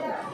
Yeah.